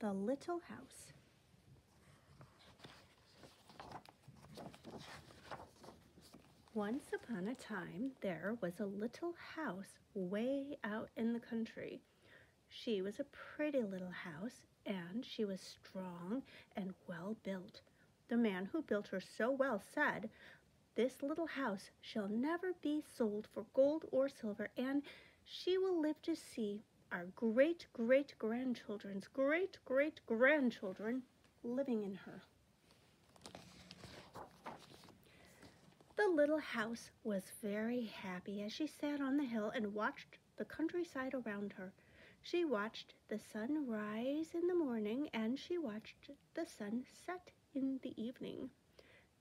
The Little House. Once upon a time, there was a little house way out in the country. She was a pretty little house, and she was strong and well built. The man who built her so well said, This little house shall never be sold for gold or silver, and she will live to see our great great grandchildren's great great grandchildren living in her. The little house was very happy as she sat on the hill and watched the countryside around her. She watched the sun rise in the morning and she watched the sun set in the evening.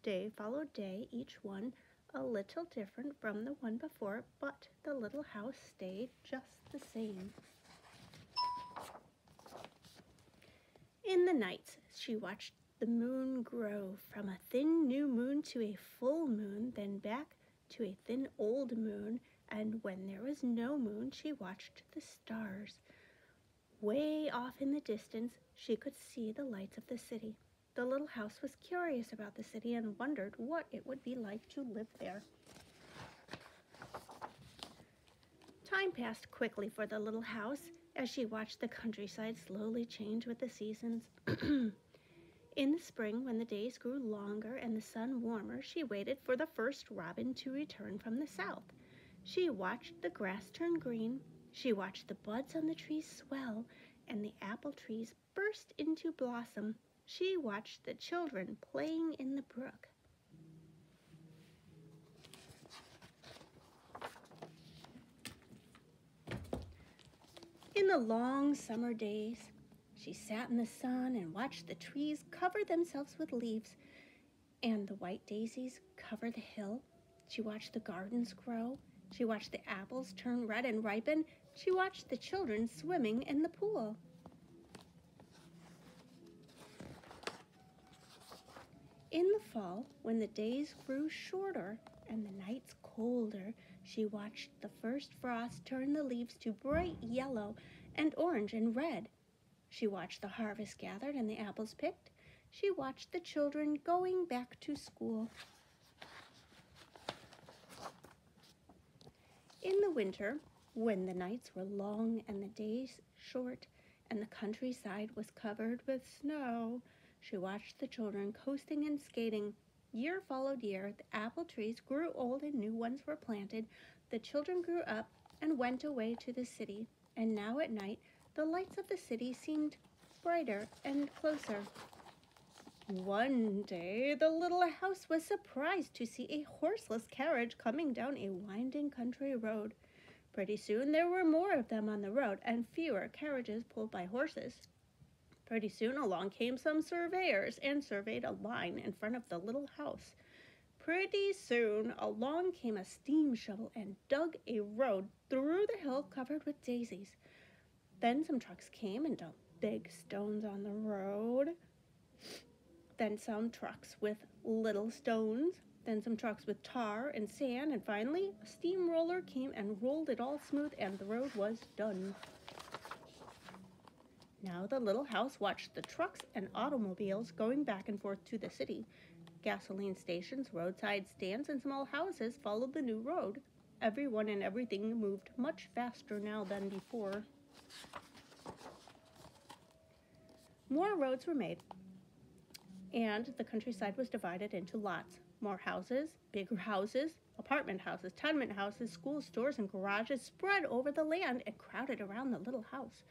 Day followed day, each one a little different from the one before, but the little house stayed just the same. In the nights, she watched the moon grow from a thin new moon to a full moon, then back to a thin old moon, and when there was no moon, she watched the stars. Way off in the distance, she could see the lights of the city. The little house was curious about the city and wondered what it would be like to live there. Time passed quickly for the little house as she watched the countryside slowly change with the seasons. In the spring, when the days grew longer and the sun warmer, she waited for the first robin to return from the south. She watched the grass turn green, she watched the buds on the trees swell and the apple trees burst into blossom. She watched the children playing in the brook. In the long summer days, she sat in the sun and watched the trees cover themselves with leaves and the white daisies cover the hill. She watched the gardens grow. She watched the apples turn red and ripen. She watched the children swimming in the pool. In the fall, when the days grew shorter and the nights colder, she watched the first frost turn the leaves to bright yellow and orange and red. She watched the harvest gathered and the apples picked. She watched the children going back to school. In the winter, when the nights were long and the days short, and the countryside was covered with snow, she watched the children coasting and skating. Year followed year, the apple trees grew old and new ones were planted. The children grew up and went away to the city, and now at night the lights of the city seemed brighter and closer. One day, the little house was surprised to see a horseless carriage coming down a winding country road. Pretty soon there were more of them on the road and fewer carriages pulled by horses. Pretty soon along came some surveyors and surveyed a line in front of the little house. Pretty soon along came a steam shovel and dug a road through the hill covered with daisies. Then some trucks came and dumped big stones on the road then some trucks with little stones, then some trucks with tar and sand, and finally a steamroller came and rolled it all smooth, and the road was done. Now the little house watched the trucks and automobiles going back and forth to the city. Gasoline stations, roadside stands, and small houses followed the new road. Everyone and everything moved much faster now than before. More roads were made, and the countryside was divided into lots. More houses, bigger houses, apartment houses, tenement houses, schools, stores, and garages spread over the land and crowded around the little house.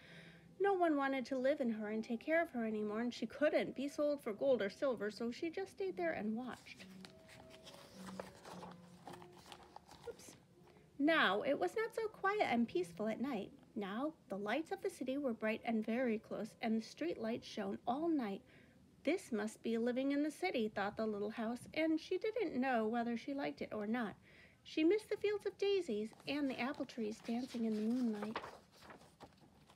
No one wanted to live in her and take care of her anymore, and she couldn't be sold for gold or silver, so she just stayed there and watched. Oops. Now it was not so quiet and peaceful at night. Now the lights of the city were bright and very close, and the street lights shone all night this must be living in the city, thought the little house, and she didn't know whether she liked it or not. She missed the fields of daisies and the apple trees dancing in the moonlight.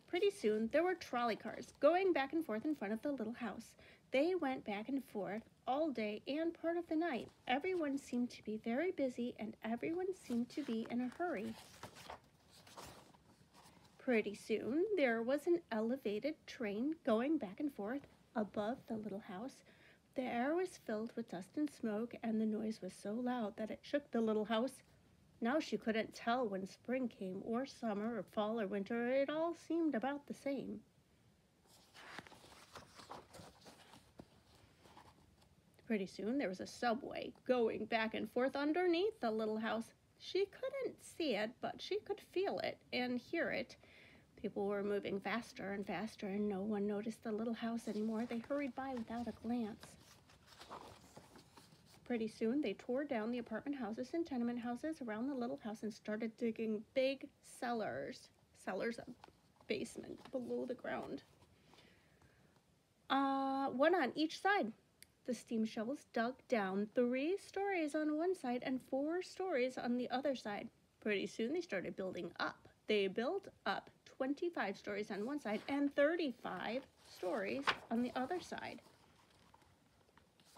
Pretty soon, there were trolley cars going back and forth in front of the little house. They went back and forth all day and part of the night. Everyone seemed to be very busy and everyone seemed to be in a hurry. Pretty soon there was an elevated train going back and forth above the little house. The air was filled with dust and smoke, and the noise was so loud that it shook the little house. Now she couldn't tell when spring came, or summer, or fall, or winter. It all seemed about the same. Pretty soon there was a subway going back and forth underneath the little house. She couldn't see it, but she could feel it and hear it. People were moving faster and faster, and no one noticed the little house anymore. They hurried by without a glance. Pretty soon, they tore down the apartment houses and tenement houses around the little house and started digging big cellars, cellars, a basement below the ground. Uh, one on each side. The steam shovels dug down three stories on one side and four stories on the other side. Pretty soon, they started building up. They built up 25 stories on one side and 35 stories on the other side.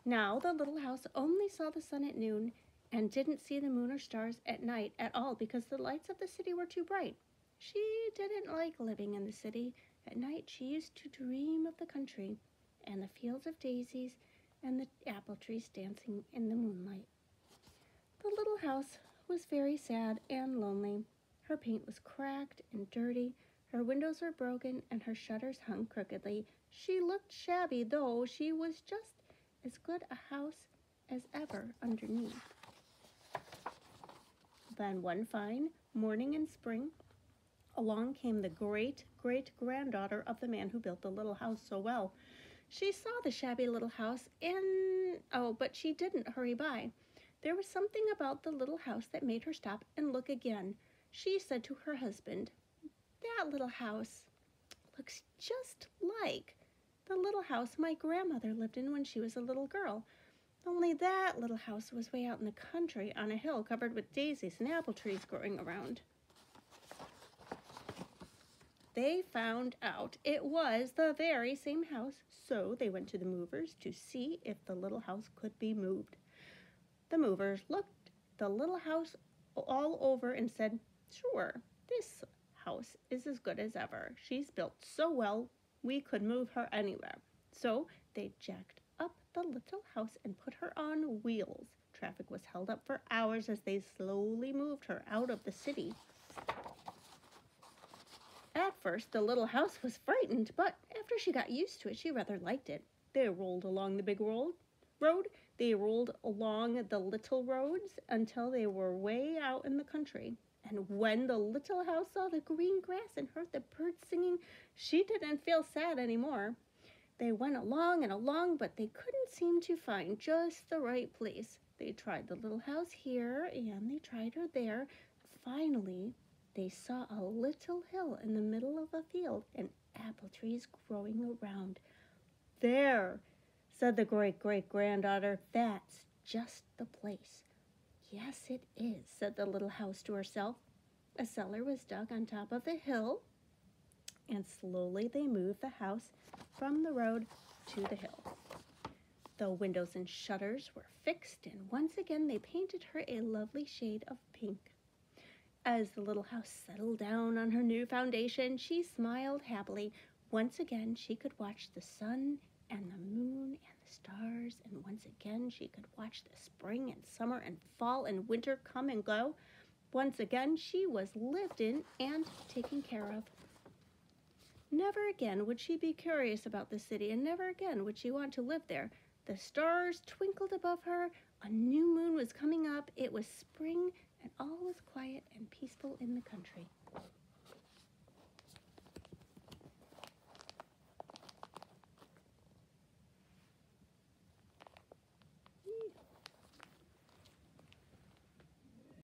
Now the little house only saw the sun at noon and didn't see the moon or stars at night at all because the lights of the city were too bright. She didn't like living in the city. At night she used to dream of the country and the fields of daisies and the apple trees dancing in the moonlight. The little house was very sad and lonely. Her paint was cracked and dirty, her windows were broken, and her shutters hung crookedly. She looked shabby, though she was just as good a house as ever underneath. Then one fine morning in spring, along came the great great granddaughter of the man who built the little house so well. She saw the shabby little house and oh, but she didn't hurry by. There was something about the little house that made her stop and look again. She said to her husband, That little house looks just like the little house my grandmother lived in when she was a little girl. Only that little house was way out in the country on a hill covered with daisies and apple trees growing around. They found out it was the very same house, so they went to the movers to see if the little house could be moved. The movers looked the little house all over and said, Sure, this house is as good as ever. She's built so well, we could move her anywhere. So they jacked up the little house and put her on wheels. Traffic was held up for hours as they slowly moved her out of the city. At first, the little house was frightened, but after she got used to it, she rather liked it. They rolled along the big road, road. They rolled along the little roads until they were way out in the country. And when the little house saw the green grass and heard the birds singing, she didn't feel sad anymore. They went along and along, but they couldn't seem to find just the right place. They tried the little house here and they tried her there. Finally, they saw a little hill in the middle of a field and apple trees growing around. There, said the great great granddaughter, that's just the place. Yes, it is, said the little house to herself. A cellar was dug on top of the hill, and slowly they moved the house from the road to the hill. The windows and shutters were fixed, and once again they painted her a lovely shade of pink. As the little house settled down on her new foundation, she smiled happily. Once again, she could watch the sun and the moon and once again she could watch the spring and summer and fall and winter come and go. Once again she was lived in and taken care of. Never again would she be curious about the city, and never again would she want to live there. The stars twinkled above her, a new moon was coming up, it was spring, and all was quiet and peaceful in the country.